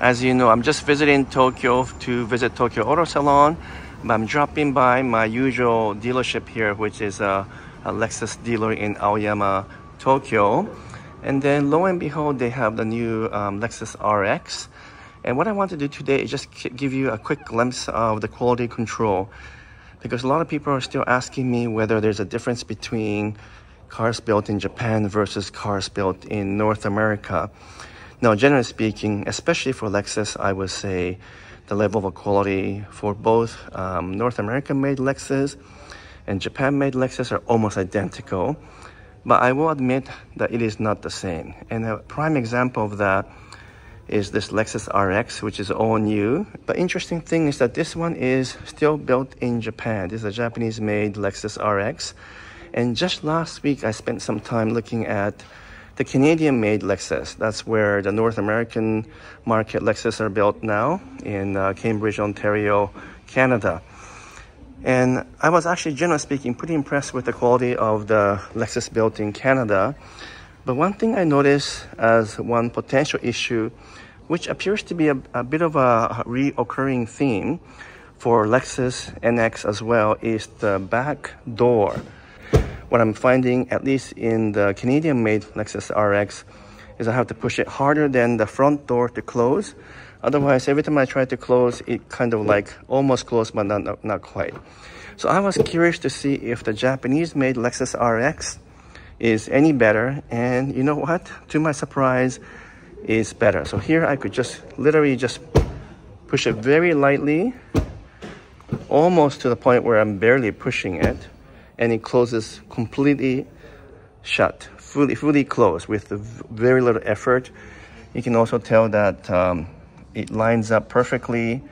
As you know, I'm just visiting Tokyo to visit Tokyo Auto Salon. But I'm dropping by my usual dealership here, which is a, a Lexus dealer in Aoyama, Tokyo. And then lo and behold, they have the new um, Lexus RX. And what I want to do today is just give you a quick glimpse of the quality control. Because a lot of people are still asking me whether there's a difference between cars built in Japan versus cars built in North America. Now, generally speaking, especially for Lexus, I would say the level of quality for both um, North American made Lexus and Japan made Lexus are almost identical. But I will admit that it is not the same. And a prime example of that is this Lexus RX, which is all new. But interesting thing is that this one is still built in Japan. This is a Japanese made Lexus RX. And just last week, I spent some time looking at the Canadian made Lexus. That's where the North American market Lexus are built now in uh, Cambridge, Ontario, Canada. And I was actually, generally speaking, pretty impressed with the quality of the Lexus built in Canada. But one thing I noticed as one potential issue, which appears to be a, a bit of a reoccurring theme for Lexus NX as well, is the back door what I'm finding, at least in the Canadian-made Lexus RX, is I have to push it harder than the front door to close. Otherwise, every time I try to close, it kind of like almost closed, but not, not, not quite. So I was curious to see if the Japanese-made Lexus RX is any better. And you know what? To my surprise, is better. So here I could just literally just push it very lightly, almost to the point where I'm barely pushing it and it closes completely shut, fully, fully closed with very little effort. You can also tell that um, it lines up perfectly.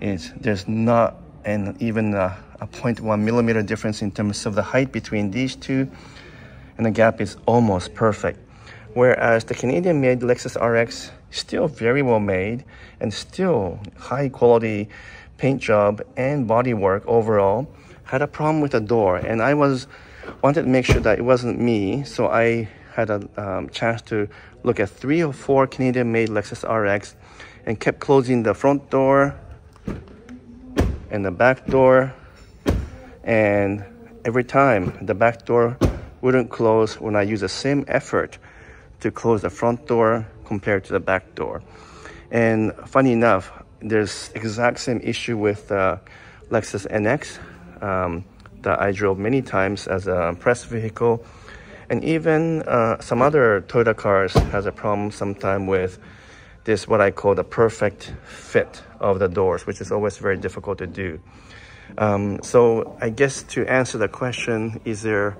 It's, there's not an, even a, a 0.1 millimeter difference in terms of the height between these two, and the gap is almost perfect. Whereas the Canadian-made Lexus RX still very well made and still high quality paint job and bodywork overall had a problem with the door and I was wanted to make sure that it wasn't me so I had a um, chance to look at three or four Canadian made Lexus RX and kept closing the front door and the back door and every time the back door wouldn't close when I use the same effort to close the front door compared to the back door. And funny enough there's exact same issue with uh, Lexus NX um, that I drove many times as a press vehicle. And even uh, some other Toyota cars has a problem sometime with this what I call the perfect fit of the doors, which is always very difficult to do. Um, so I guess to answer the question, is there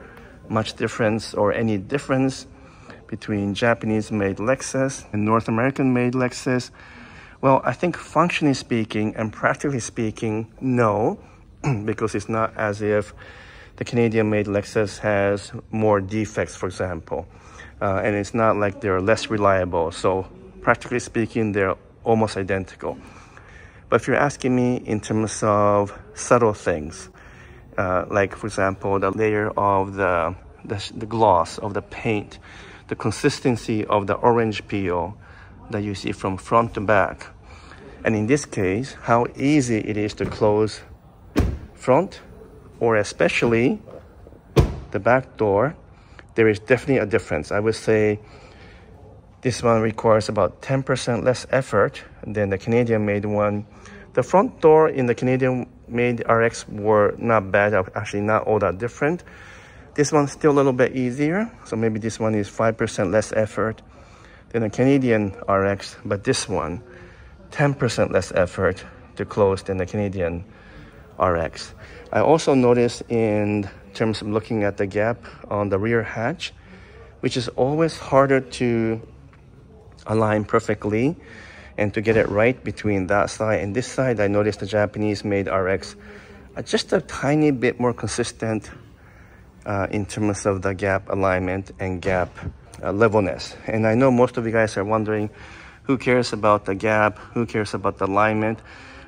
much difference or any difference between Japanese-made Lexus and North American-made Lexus? Well, I think functionally speaking and practically speaking, no. because it's not as if the Canadian made Lexus has more defects, for example. Uh, and it's not like they're less reliable. So, practically speaking, they're almost identical. But if you're asking me in terms of subtle things, uh, like, for example, the layer of the, the, the gloss of the paint, the consistency of the orange peel that you see from front to back, and in this case, how easy it is to close front or especially the back door, there is definitely a difference. I would say this one requires about 10% less effort than the Canadian made one. The front door in the Canadian made RX were not bad, actually not all that different. This one's still a little bit easier, so maybe this one is 5% less effort than the Canadian RX, but this one, 10% less effort to close than the Canadian RX. I also noticed in terms of looking at the gap on the rear hatch, which is always harder to align perfectly and to get it right between that side and this side. I noticed the Japanese made RX are just a tiny bit more consistent uh, in terms of the gap alignment and gap uh, levelness. And I know most of you guys are wondering who cares about the gap, who cares about the alignment.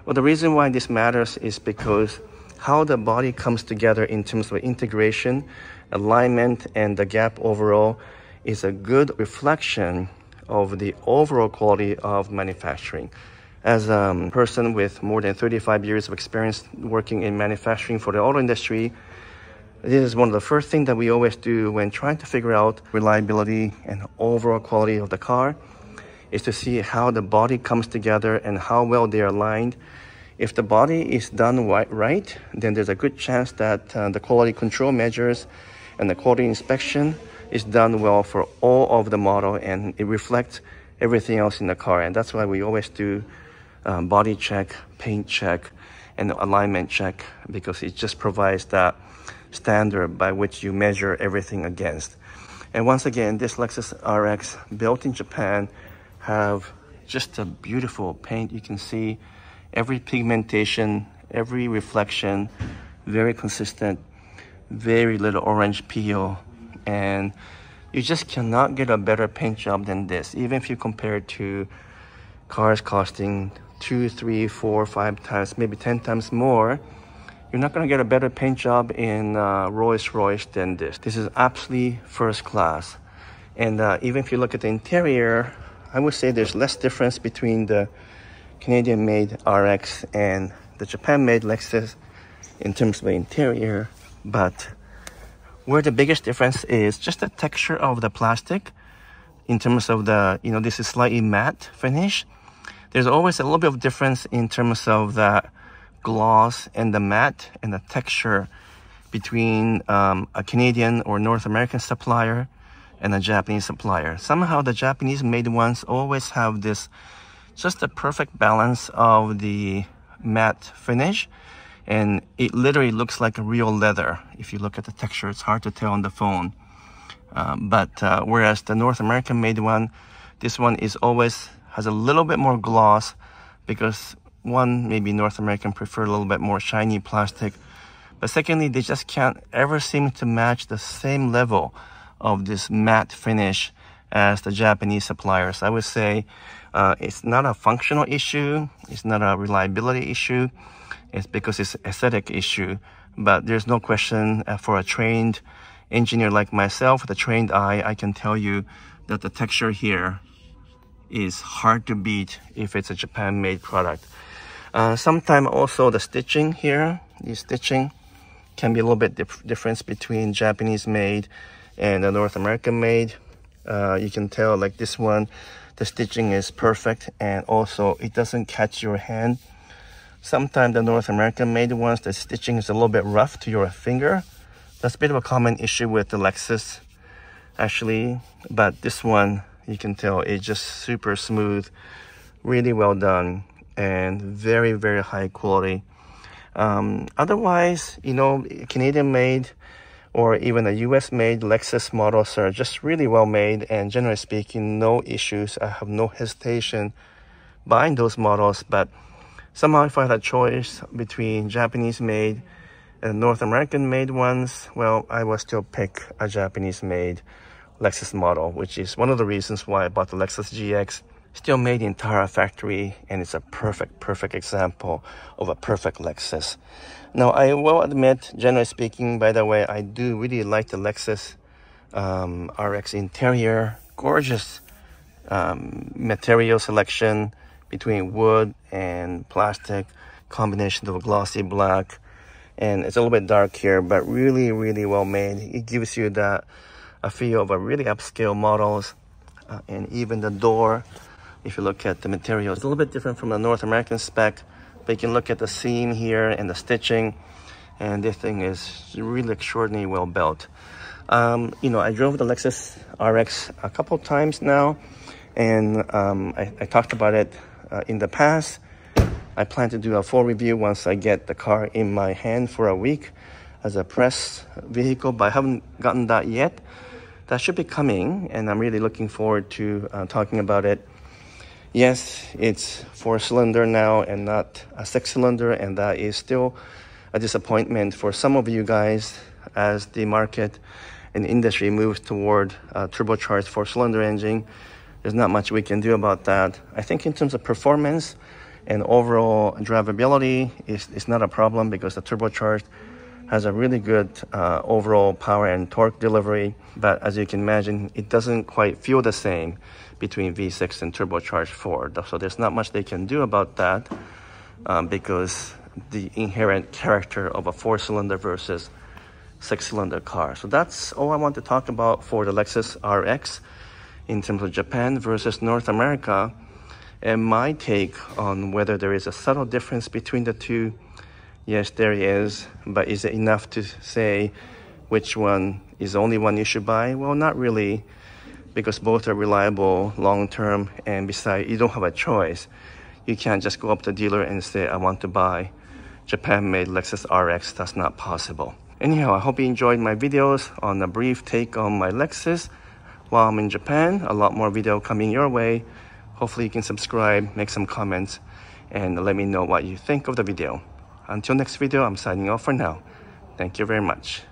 Well, the reason why this matters is because how the body comes together in terms of integration, alignment, and the gap overall is a good reflection of the overall quality of manufacturing. As a person with more than 35 years of experience working in manufacturing for the auto industry, this is one of the first things that we always do when trying to figure out reliability and overall quality of the car is to see how the body comes together and how well they are aligned. If the body is done right, then there's a good chance that uh, the quality control measures and the quality inspection is done well for all of the model and it reflects everything else in the car. And that's why we always do um, body check, paint check, and alignment check because it just provides that standard by which you measure everything against. And once again, this Lexus RX built in Japan have just a beautiful paint. You can see every pigmentation, every reflection, very consistent, very little orange peel. And you just cannot get a better paint job than this. Even if you compare it to cars costing two, three, four, five times, maybe 10 times more, you're not going to get a better paint job in uh, Rolls-Royce than this. This is absolutely first class. And uh, even if you look at the interior, I would say there's less difference between the Canadian-made RX and the Japan-made Lexus in terms of the interior. But where the biggest difference is just the texture of the plastic in terms of the, you know, this is slightly matte finish. There's always a little bit of difference in terms of the gloss and the matte and the texture between um, a Canadian or North American supplier and a Japanese supplier. Somehow the Japanese made ones always have this just a perfect balance of the matte finish and it literally looks like a real leather. If you look at the texture, it's hard to tell on the phone. Um, but uh, whereas the North American made one, this one is always has a little bit more gloss because one, maybe North American prefer a little bit more shiny plastic. But secondly, they just can't ever seem to match the same level of this matte finish as the Japanese suppliers. I would say uh, it's not a functional issue. It's not a reliability issue. It's because it's aesthetic issue. But there's no question for a trained engineer like myself, with a trained eye, I can tell you that the texture here is hard to beat if it's a Japan-made product. Uh, Sometimes also the stitching here, the stitching can be a little bit dif difference between Japanese made and the North American made. Uh, you can tell like this one, the stitching is perfect and also it doesn't catch your hand. Sometimes the North American made ones, the stitching is a little bit rough to your finger. That's a bit of a common issue with the Lexus actually, but this one you can tell it's just super smooth, really well done and very, very high quality. Um, otherwise, you know, Canadian made or even a US made Lexus models are just really well made and generally speaking, no issues. I have no hesitation buying those models, but somehow if I had a choice between Japanese made and North American made ones, well, I would still pick a Japanese made Lexus model, which is one of the reasons why I bought the Lexus GX still made in Tahara factory and it's a perfect, perfect example of a perfect Lexus. Now, I will admit, generally speaking, by the way, I do really like the Lexus um, RX interior. Gorgeous um, material selection between wood and plastic, combination of a glossy black. And it's a little bit dark here, but really, really well made. It gives you that a feel of a really upscale models. Uh, and even the door if you look at the material. It's a little bit different from the North American spec, but you can look at the seam here and the stitching, and this thing is really extraordinarily well built. Um, you know, I drove the Lexus RX a couple times now, and um, I, I, talked about it uh, in the past. I plan to do a full review once I get the car in my hand for a week as a press vehicle, but I haven't gotten that yet. That should be coming, and I'm really looking forward to uh, talking about it yes, it's four cylinder now and not a six cylinder, and that is still a disappointment for some of you guys as the market and industry moves toward a turbocharged four cylinder engine. There's not much we can do about that. I think in terms of performance and overall drivability, it's, it's not a problem because the turbocharged has a really good uh, overall power and torque delivery, but as you can imagine, it doesn't quite feel the same between V6 and turbocharged Ford. So there's not much they can do about that um, because the inherent character of a four-cylinder versus six-cylinder car. So that's all I want to talk about for the Lexus RX in terms of Japan versus North America and my take on whether there is a subtle difference between the two. Yes, there is, but is it enough to say which one is the only one you should buy? Well, not really, because both are reliable long term, and besides, you don't have a choice. You can't just go up to the dealer and say, I want to buy Japan made Lexus RX. That's not possible. Anyhow, I hope you enjoyed my videos on a brief take on my Lexus while I'm in Japan. A lot more video coming your way. Hopefully you can subscribe, make some comments, and let me know what you think of the video. Until next video, I'm signing off for now. Thank you very much.